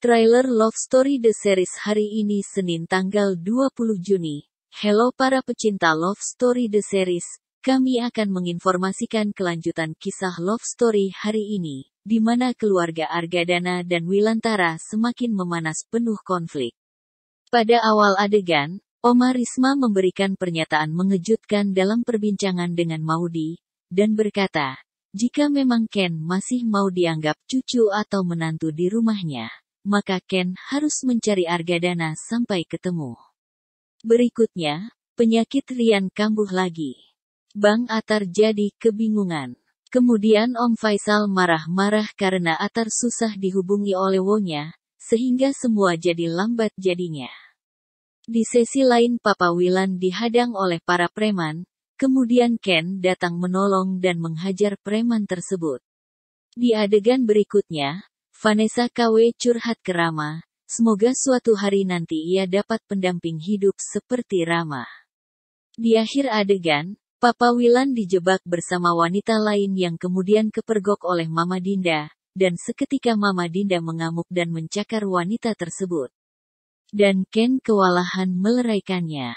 Trailer Love Story The Series hari ini Senin tanggal 20 Juni. Hello para pecinta Love Story The Series, kami akan menginformasikan kelanjutan kisah Love Story hari ini, di mana keluarga Argadana dan Wilantara semakin memanas penuh konflik. Pada awal adegan, Oma Risma memberikan pernyataan mengejutkan dalam perbincangan dengan Maudi, dan berkata, jika memang Ken masih mau dianggap cucu atau menantu di rumahnya, maka Ken harus mencari Argadana sampai ketemu. Berikutnya, penyakit Rian kambuh lagi. Bang Atar jadi kebingungan. Kemudian Om Faisal marah-marah karena Atar susah dihubungi oleh Wonya, sehingga semua jadi lambat jadinya. Di sesi lain Papa Wilan dihadang oleh para preman, kemudian Ken datang menolong dan menghajar preman tersebut. Di adegan berikutnya, Vanessa KW curhat ke Rama, semoga suatu hari nanti ia dapat pendamping hidup seperti Rama. Di akhir adegan, Papa Wilan dijebak bersama wanita lain yang kemudian kepergok oleh Mama Dinda, dan seketika Mama Dinda mengamuk dan mencakar wanita tersebut. Dan Ken kewalahan meleraikannya.